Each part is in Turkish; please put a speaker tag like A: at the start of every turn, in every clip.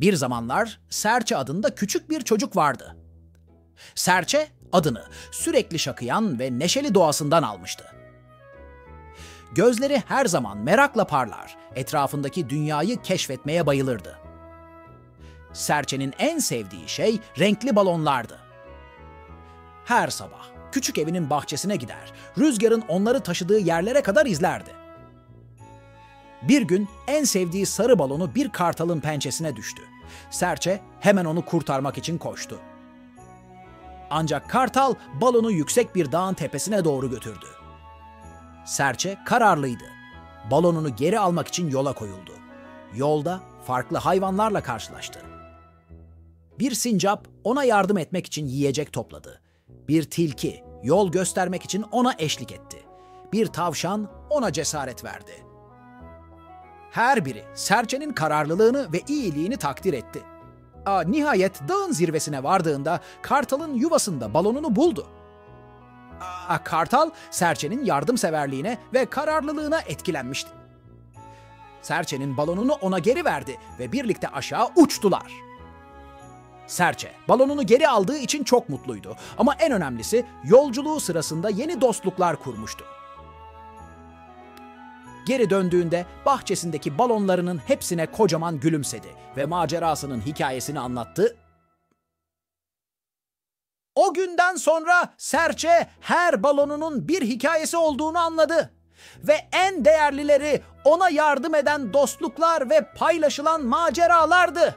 A: Bir zamanlar Serçe adında küçük bir çocuk vardı. Serçe adını sürekli şakıyan ve neşeli doğasından almıştı. Gözleri her zaman merakla parlar, etrafındaki dünyayı keşfetmeye bayılırdı. Serçenin en sevdiği şey renkli balonlardı. Her sabah küçük evinin bahçesine gider, rüzgarın onları taşıdığı yerlere kadar izlerdi. Bir gün en sevdiği sarı balonu bir kartalın pençesine düştü. Serçe hemen onu kurtarmak için koştu. Ancak kartal balonu yüksek bir dağın tepesine doğru götürdü. Serçe kararlıydı. Balonunu geri almak için yola koyuldu. Yolda farklı hayvanlarla karşılaştı. Bir sincap ona yardım etmek için yiyecek topladı. Bir tilki yol göstermek için ona eşlik etti. Bir tavşan ona cesaret verdi. Her biri serçenin kararlılığını ve iyiliğini takdir etti. Aa, nihayet dağın zirvesine vardığında kartalın yuvasında balonunu buldu. Aa, kartal serçenin yardımseverliğine ve kararlılığına etkilenmişti. Serçenin balonunu ona geri verdi ve birlikte aşağı uçtular. Serçe balonunu geri aldığı için çok mutluydu ama en önemlisi yolculuğu sırasında yeni dostluklar kurmuştu. Geri döndüğünde bahçesindeki balonlarının hepsine kocaman gülümsedi ve macerasının hikayesini anlattı. O günden sonra Serçe her balonunun bir hikayesi olduğunu anladı ve en değerlileri ona yardım eden dostluklar ve paylaşılan maceralardı.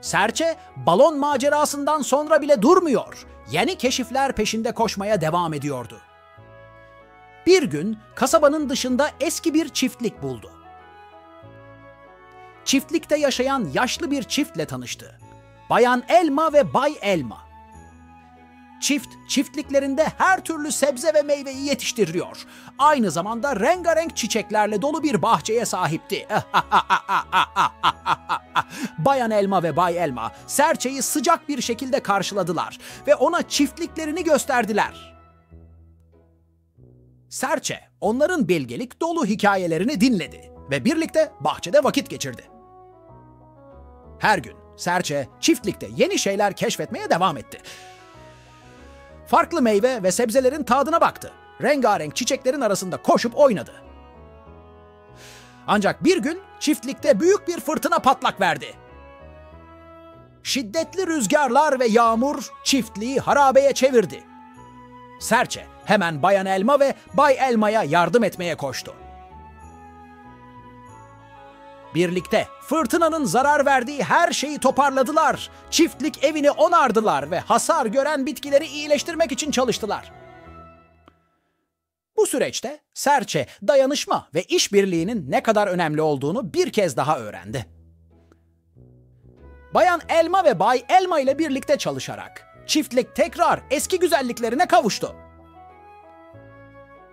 A: Serçe balon macerasından sonra bile durmuyor. Yeni keşifler peşinde koşmaya devam ediyordu. Bir gün kasabanın dışında eski bir çiftlik buldu. Çiftlikte yaşayan yaşlı bir çiftle tanıştı. Bayan Elma ve Bay Elma. Çift, çiftliklerinde her türlü sebze ve meyveyi yetiştiriyor. Aynı zamanda rengarenk çiçeklerle dolu bir bahçeye sahipti. Bayan Elma ve Bay Elma, Serçe'yi sıcak bir şekilde karşıladılar ve ona çiftliklerini gösterdiler. Serçe, onların bilgelik dolu hikayelerini dinledi ve birlikte bahçede vakit geçirdi. Her gün Serçe çiftlikte yeni şeyler keşfetmeye devam etti. Farklı meyve ve sebzelerin tadına baktı. Rengarenk çiçeklerin arasında koşup oynadı. Ancak bir gün çiftlikte büyük bir fırtına patlak verdi. Şiddetli rüzgarlar ve yağmur çiftliği harabeye çevirdi. Serçe hemen Bayan Elma ve Bay Elma'ya yardım etmeye koştu. Birlikte fırtınanın zarar verdiği her şeyi toparladılar. Çiftlik evini onardılar ve hasar gören bitkileri iyileştirmek için çalıştılar. Bu süreçte serçe, dayanışma ve işbirliğinin ne kadar önemli olduğunu bir kez daha öğrendi. Bayan Elma ve Bay Elma ile birlikte çalışarak çiftlik tekrar eski güzelliklerine kavuştu.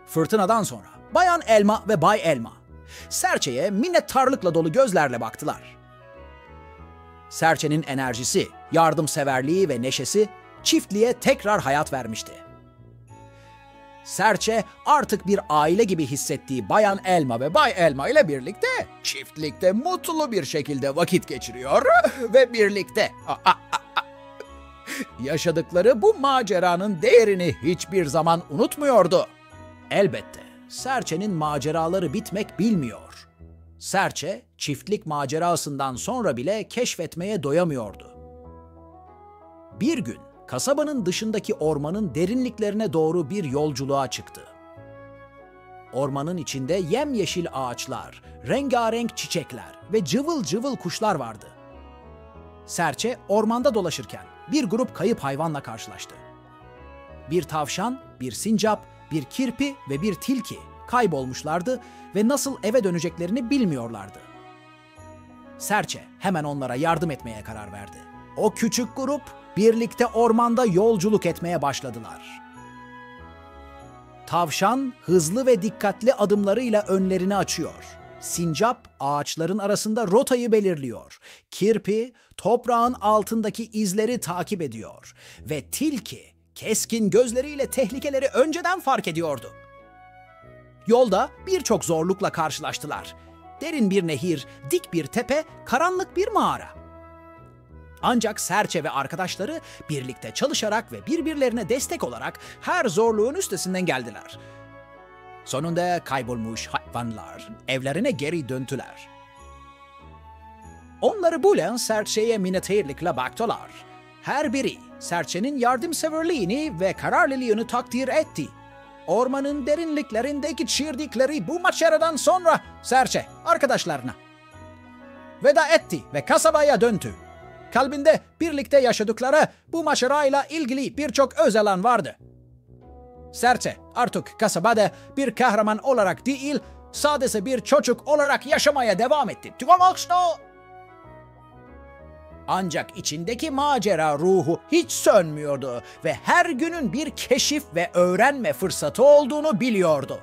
A: Fırtınadan sonra Bayan Elma ve Bay Elma Serçe'ye minnettarlıkla dolu gözlerle baktılar. Serçe'nin enerjisi, yardımseverliği ve neşesi çiftliğe tekrar hayat vermişti. Serçe artık bir aile gibi hissettiği Bayan Elma ve Bay Elma ile birlikte çiftlikte mutlu bir şekilde vakit geçiriyor ve birlikte yaşadıkları bu maceranın değerini hiçbir zaman unutmuyordu. Elbette Serçe'nin maceraları bitmek bilmiyor. Serçe, çiftlik macerasından sonra bile keşfetmeye doyamıyordu. Bir gün kasabanın dışındaki ormanın derinliklerine doğru bir yolculuğa çıktı. Ormanın içinde yemyeşil ağaçlar, rengarenk çiçekler ve cıvıl cıvıl kuşlar vardı. Serçe ormanda dolaşırken bir grup kayıp hayvanla karşılaştı. Bir tavşan, bir sincap bir kirpi ve bir tilki kaybolmuşlardı ve nasıl eve döneceklerini bilmiyorlardı. Serçe hemen onlara yardım etmeye karar verdi. O küçük grup birlikte ormanda yolculuk etmeye başladılar. Tavşan hızlı ve dikkatli adımlarıyla önlerini açıyor. Sincap ağaçların arasında rotayı belirliyor. Kirpi toprağın altındaki izleri takip ediyor ve tilki keskin gözleriyle tehlikeleri önceden fark ediyordu. Yolda birçok zorlukla karşılaştılar. Derin bir nehir, dik bir tepe, karanlık bir mağara. Ancak Serçe ve arkadaşları birlikte çalışarak ve birbirlerine destek olarak her zorluğun üstesinden geldiler. Sonunda kaybolmuş hayvanlar evlerine geri döndüler. Onları bulan serçeye minnettarlıkla baktılar. Her biri serçenin yardımseverliğini ve kararlılığını takdir etti. Ormanın derinliklerinde geçirdikleri bu maçlardan sonra serçe arkadaşlarına veda etti ve kasabaya döndü. Kalbinde birlikte yaşadıkları bu macerayla ilgili birçok özel an vardı. Serçe artık kasabada bir kahraman olarak değil, sadece bir çocuk olarak yaşamaya devam etti. Tügamaksta! Ancak içindeki macera ruhu hiç sönmüyordu ve her günün bir keşif ve öğrenme fırsatı olduğunu biliyordu.